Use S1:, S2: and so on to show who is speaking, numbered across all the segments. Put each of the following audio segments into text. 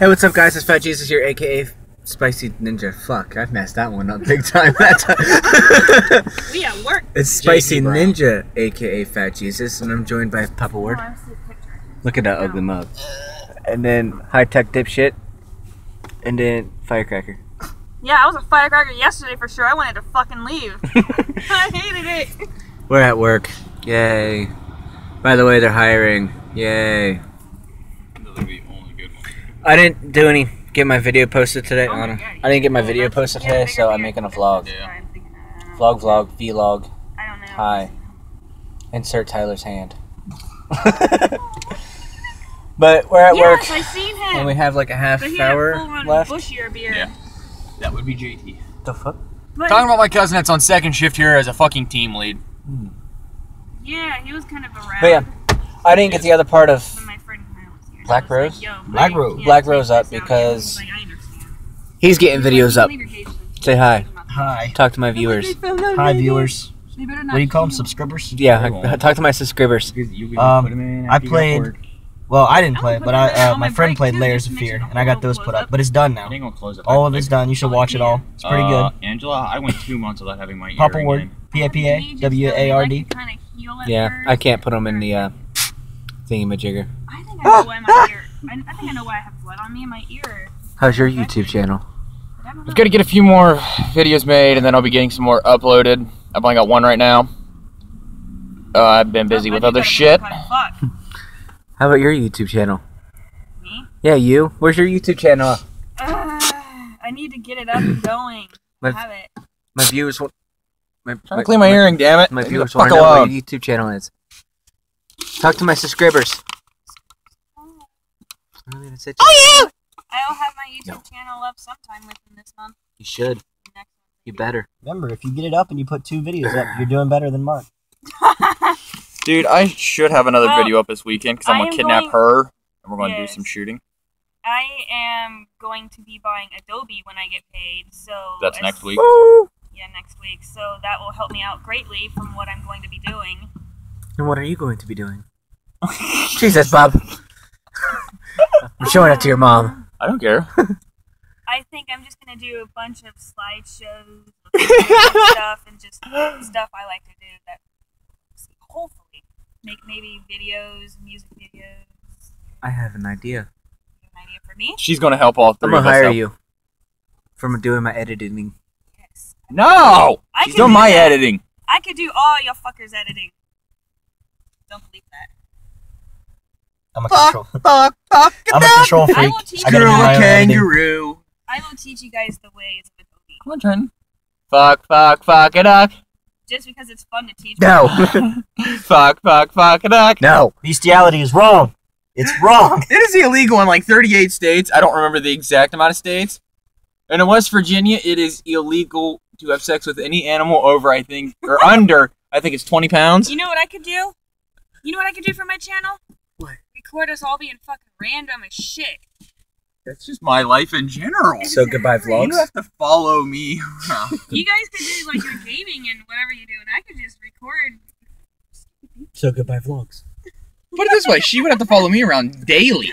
S1: Hey, what's up, guys? It's Fat Jesus here, aka Spicy Ninja. Fuck, I've messed that one up big time. That time.
S2: We at work.
S1: it's Spicy Ninja, aka Fat Jesus, and I'm joined by Papa Ward.
S2: Oh, I see a picture.
S1: Look at that ugly mug. And then High Tech Dipshit. And then Firecracker.
S2: Yeah, I was a firecracker yesterday for sure. I wanted to fucking leave. I hated it.
S1: We're at work. Yay. By the way, they're hiring. Yay.
S3: Those are the only good ones.
S1: I didn't do any. Get my video posted today.
S2: Oh. God,
S1: I didn't get my video posted
S2: get
S1: today, so I'm making a vlog.
S3: Yeah.
S2: I'm thinking,
S1: Vlog, vlog, vlog.
S2: I don't know.
S1: Hi. Insert Tyler's hand. but we're at
S2: Yes,
S1: work,
S2: I seen him.
S1: and we have like a half
S2: but he had a
S1: hour
S2: full-run
S1: left.
S2: bushier beer.
S3: Yeah. That would be JT.
S1: The fuck?
S2: But
S3: Talking about my cousin that's on second shift here as a fucking team lead.
S2: yeah, he was kind of around.
S1: But yeah, I didn't get the other part of.
S2: When my friend Kyle was here,
S1: Black Rose?
S2: Like, Yo,
S3: Black Rose.
S1: Black Rose up because-
S2: like,
S1: He's getting videos up.
S2: Leave your cage, then.
S1: Say hi.
S4: Hi.
S1: Talk to my viewers.
S4: Hi, viewers. What do you call them? Subscribers?
S1: Yeah,
S3: They.
S1: I- talk to my subscribers.
S4: Um, I played. Well, I didn't play it, but I uh, my
S2: my
S4: friend played Layers of Fear, and I got those put up.
S2: up.
S4: But it's done now.
S3: It ain't gonna close up.
S4: All of it's done. You should watch it all. It's pretty
S3: Uh,
S4: good.
S3: Angela, I went two months without having my
S4: Papa
S3: earring
S4: Ward. P A P A W A R D.
S1: Yeah, I can't put them in the uh, thingy-majigger.
S2: I think I know why my ear. I, I think I know why I have blood on me in my ear.
S1: How's your YouTube channel?
S2: I don't know.
S3: I've got to get a few more videos made, and then I'll be getting some more uploaded. I've only got one right now. Uh, I've been busy
S2: I
S3: with other shit.
S2: cut it, Fuck.
S1: How about your YouTube channel?
S2: Me?
S1: Yeah, you. Where's your YouTube channel?
S2: Ugh, I need to get it up and going.
S1: My-
S2: have it.
S1: My viewers want. My,
S3: Trying to clean my earring, damn it.
S1: My
S3: Leave me
S1: viewers want to know what
S3: alone.
S1: your YouTube channel is. Talk to my subscribers.
S2: Oh yeah. I'll have my YouTube
S1: No.
S2: channel up sometime within this month.
S1: You should.
S2: Next
S1: You better.
S4: Remember, if you get it up and you put two videos up, you're doing better than Mark.
S3: Dude, I should have another
S2: Well,
S3: video up this weekend because I'm gonna kidnap
S2: going-
S3: her and we're gonna do some shooting.
S2: I am going to be buying Adobe when I get paid, so
S3: That's
S2: as-
S3: next week.
S2: Yeah, next week. So that will help me out greatly from what I'm going to be doing.
S1: And what are you going to be doing? Jesus, Bob. I'm showing it to your mom.
S3: I don't care.
S2: I think I'm just gonna do a bunch of slideshows and stuff and just stuff I like to do that hopefully make maybe videos, music videos.
S1: I have an idea.
S2: You have an idea for me?
S3: She's gonna help all 3
S1: I'm gonna
S3: of
S1: hire
S3: out.
S1: you from doing my editing.
S2: Yes.
S3: No!
S2: I
S3: She's
S2: can
S3: doing
S2: do
S3: my
S2: that.
S3: editing.
S2: I could do all your fuckers editing. Don't believe that.
S4: I'm a control.
S1: Fuck, fuck,
S4: I'm a control
S2: I will teach
S4: I
S2: you.
S4: my own
S1: kangaroo.
S2: I will teach you guys the ways of Adobe.
S3: Come on, Trenton. Fuck, fuck, fuck it up.
S2: Just because it's fun to teach.
S1: No.
S3: fuck, fuck, fuck it up.
S1: no.
S4: Bestiality is wrong. It's wrong.
S3: It is illegal in like 38 states. I don't remember the exact amount of states. And in West Virginia, it is illegal to have sex with any animal over, I think, or under, I think it's 20 pounds.
S2: You know what I could do? You know what I could do for my channel?
S1: What?
S2: Record us all being fucking random as shit.
S3: That's just my life in general.
S1: So goodbye vlogs.
S3: You
S1: vlogs.
S3: have to follow me around.
S2: You guys can do like your gaming and whatever you do, and I could just record.
S1: So goodbye vlogs.
S3: Put it this way, she would have to follow me around daily.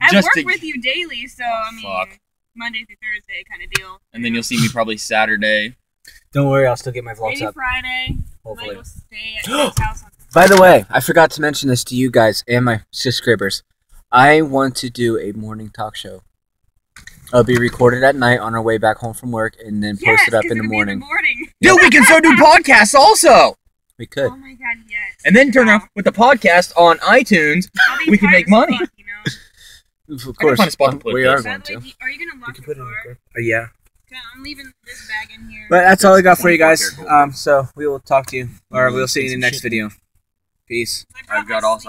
S2: I
S3: Just
S2: work
S3: to-
S2: with you daily, so oh, I mean,
S3: Fuck.
S2: Monday through Thursday kind of deal.
S3: And then you'll see me probably Saturday.
S1: Don't worry, I'll still get my vlogs
S2: maybe
S1: up.
S2: Friday. I might
S1: Hopefully.
S2: stay at his house on
S1: By the way, I forgot to mention this to you guys and my subscribers. I want to do a morning talk show. It'll be recorded at night on our way back home from work and then
S2: yes,
S1: it up in the
S2: it'll be
S1: morning.
S2: morning.
S3: Dude, we can so do podcasts also!
S1: We could.
S2: Oh my god, yes.
S3: And then turn
S2: Wow.
S3: around with the podcast on iTunes. We can make money.
S2: fuck, you know?
S1: Of course.
S3: find a spot to put
S1: we are going to.
S2: are you gonna lock the car?
S1: Uh, yeah.
S2: I'm leaving this bag in here.
S1: But that's all I got for you guys. Um, so we will talk to you, or we'll see you in the next video. Peace.
S3: I've got all